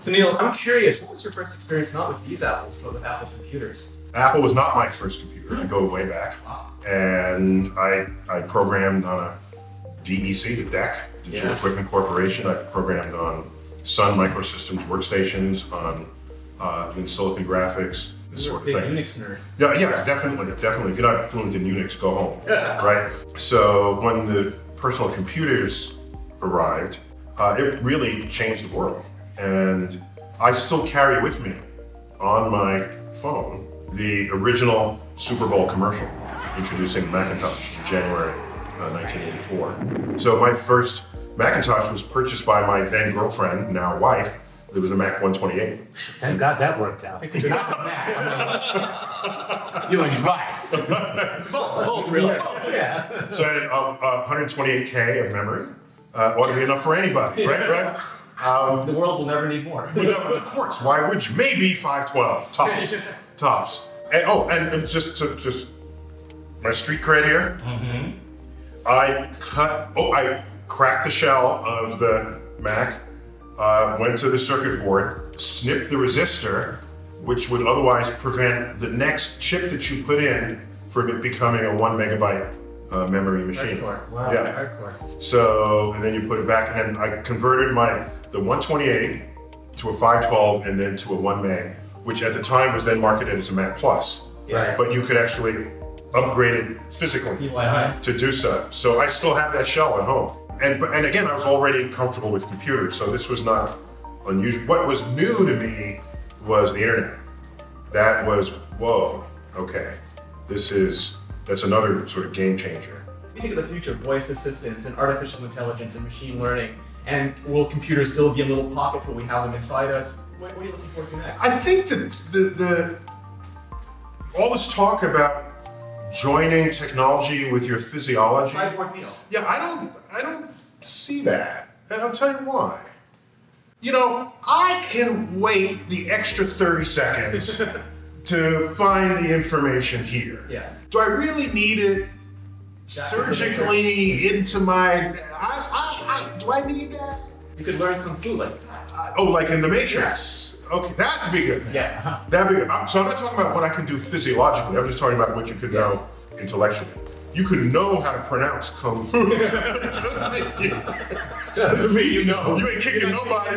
So Neil, I'm curious, what was your first experience not with these apples, but with Apple computers? Apple was not my first computer. I go way back. And I, I programmed on a DEC, the DEC, Digital Yeah. Equipment Corporation. I programmed on Sun Microsystems workstations, on uh, in Silicon Graphics, this You were sort of thing. Unix nerd. Yeah, yeah, definitely, definitely. If you're not fluent in Unix, go home, right? So when the personal computers arrived, uh, it really changed the world, and I still carry with me on my phone the original Super Bowl commercial introducing Macintosh in January uh, 1984. So my first Macintosh was purchased by my then girlfriend, now wife. It was a Mac 128. Thank God that worked out. Not the Mac. I mean, you and your wife. Both, both really. Yeah. So I had uh, uh, 128K of memory. Uh, ought to be enough for anybody, right? Right? Um, The world will never need more. but no, of course, why would you? Maybe 512 tops, tops. And oh, and, and just to just my street cred here. I cut. Oh, I cracked the shell of the Mac. Uh, went to the circuit board, snipped the resistor, which would otherwise prevent the next chip that you put in from it becoming a one megabyte uh, memory machine. Hardcore. Wow. Yeah. Hardcore. So, and then you put it back, and I converted my the 128 to a 512 and then to a 1 meg, which at the time was then marketed as a Mac Plus. Yeah. But you could actually upgrade it physically Why? to do so. So I still have that shell at home. And and again, I was already comfortable with computers, so this was not unusual. What was new to me was the internet. That was whoa, okay. This is that's another sort of game changer. You think of the future, of voice assistants and artificial intelligence and machine learning, and will computers still be a little pocket when we have them inside us? What, what are you looking forward to next? I think that the, the all this talk about joining technology with your physiology. Cyborg Neil. Yeah, I don't I don't see that. And I'll tell you why. You know, I can wait the extra 30 seconds to find the information here. Yeah. Do I really need it surgically into my I, Do I need that? You could learn kung fu like that. Uh, oh, like in the Matrix. Okay, that'd be good. Yeah. That'd be good. I'm- So I'm not talking about what I can do physiologically. I'm just talking about what you could know intellectually. You could know how to pronounce kung fu. Doesn't mean you know. You ain't kicking nobody.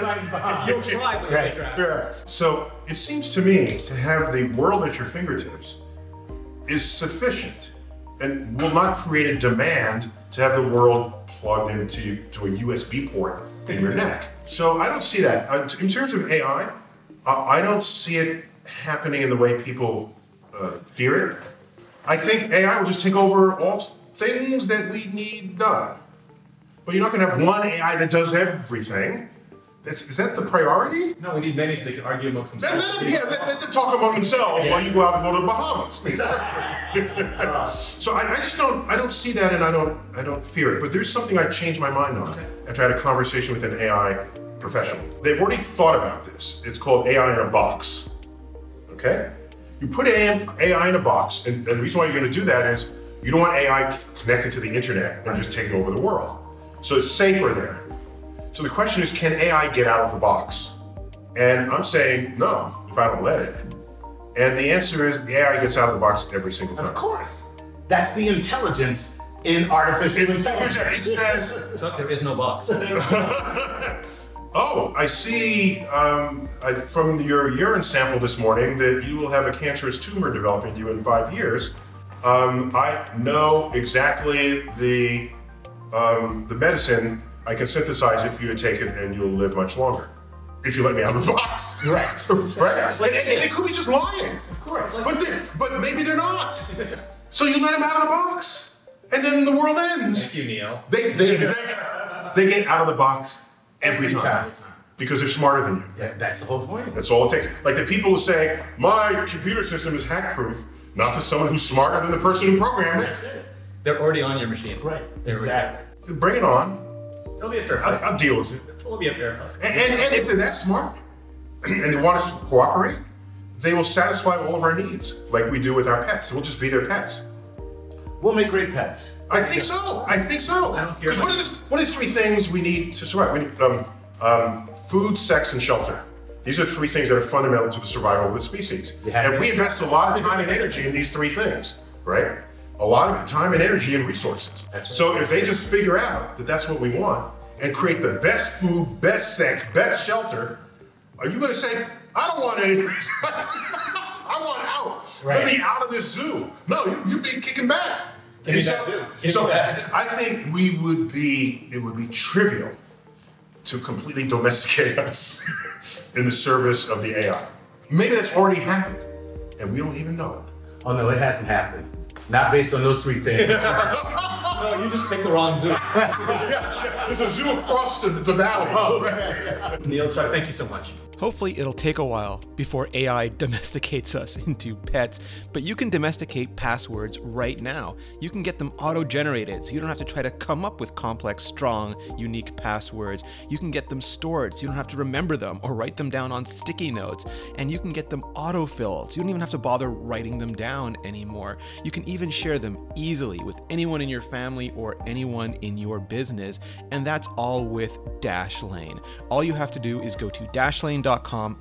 You'll try when Right. Yeah. So it seems to me to have the world at your fingertips is sufficient and will not create a demand to have the world plugged into to a USB port in your neck. So I don't see that. Uh, in terms of AI, I don't see it happening in the way people uh, fear it. I think AI will just take over all things that we need done. But you're not going to have one AI that does everything. That's, is that the priority? No, we need many so they can argue amongst themselves. let them, yeah, let, let them talk among themselves while you go out and go to the Bahamas. so I, I just don't, I don't see that, and I don't, I don't fear it. But there's something I changed my mind on after I had a conversation with an AI professional. They've already thought about this. It's called AI in a box. Okay, you put AI AI in a box, and, and the reason why you're going to do that is you don't want AI connected to the internet and just taking over the world. So it's safer there. So the question is, can AI get out of the box? And I'm saying no, if I don't let it. And the answer is the AI gets out of the box every single time. Of course. That's the intelligence in artificial It intelligence. says, So there is no box. oh, I see um, I, from your urine sample this morning that you will have a cancerous tumor developing you in five years. Um, I know exactly the um, the medicine I can synthesize it for you to take it, and you'll live much longer if you let me out of the box. Right. right? And, and they could be just lying. Of course. But they, but maybe they're not. So you let them out of the box, and then the world ends. Thank you, Neil. They they, they, they get out of the box every, Every time, time. because they're smarter than you. Yeah, that's the whole point. That's all it takes. Like the people who say my computer system is hack proof, not to someone who's smarter than the person who programmed it. That's it. it. They're already on your machine. Right. There we go. Exactly. Bring it on. It'll be a fair I'll. I'll deal with it. It'll be a fair fight. And, and, and if they're that smart and they want us to cooperate, they will satisfy all of our needs, like we do with our pets. We'll just be their pets. We'll make great pets. I think so. I think so. I don't fear Because what are the what are the three things we need to survive? We need um, um, food, sex, and shelter. These are three things that are fundamental to the survival of the species. And we invest a lot of time and energy in these three things, right? A lot of time and energy and resources. So if they just figure out that that's what we want and create the best food, best sex, best shelter, are you going to say, I don't want any of this? I want out. Let me out of this zoo. No, you, you'd be kicking back. Give And so. So. I think we would be, it would be trivial to completely domesticate us in the service of the AI. Maybe that's already happened, and we don't even know it. Oh no, it hasn't happened. Not based on those three things. No, you just picked the wrong zoo. Yeah, yeah, there's a zoo across the, the valley. Oh. Neil, Chuck, thank you so much. Hopefully, it'll take a while before AI domesticates us into pets, but you can domesticate passwords right now. You can get them auto generated, so you don't have to try to come up with complex, strong, unique passwords. You can get them stored, so you don't have to remember them or write them down on sticky notes. And you can get them auto filled, so you don't even have to bother writing them down anymore. You can even share them easily with anyone in your family or anyone in your business, and that's all with Dashlane. All you have to do is go to dashlane.com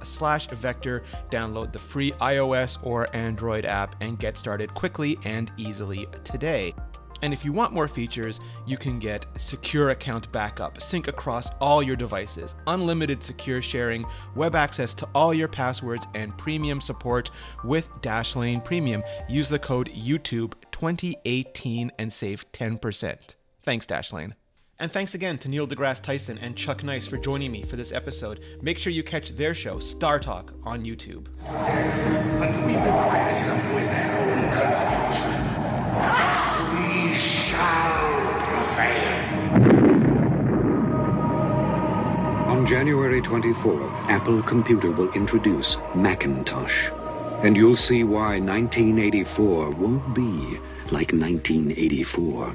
slash vector, download the free iOS or Android app, and get started quickly and easily today. And if you want more features, you can get secure account backup, sync across all your devices, unlimited secure sharing, web access to all your passwords, and premium support with Dashlane Premium. Use the code YouTube2018 and save 10%. Thanks, Dashlane. And thanks again to Neil deGrasse Tyson and Chuck Nice for joining me for this episode. Make sure you catch their show, StarTalk, on YouTube. But we've been fed up with that old confusion. We shall prevail. On January 24th, Apple Computer will introduce Macintosh. And you'll see why 1984 won't be like 1984.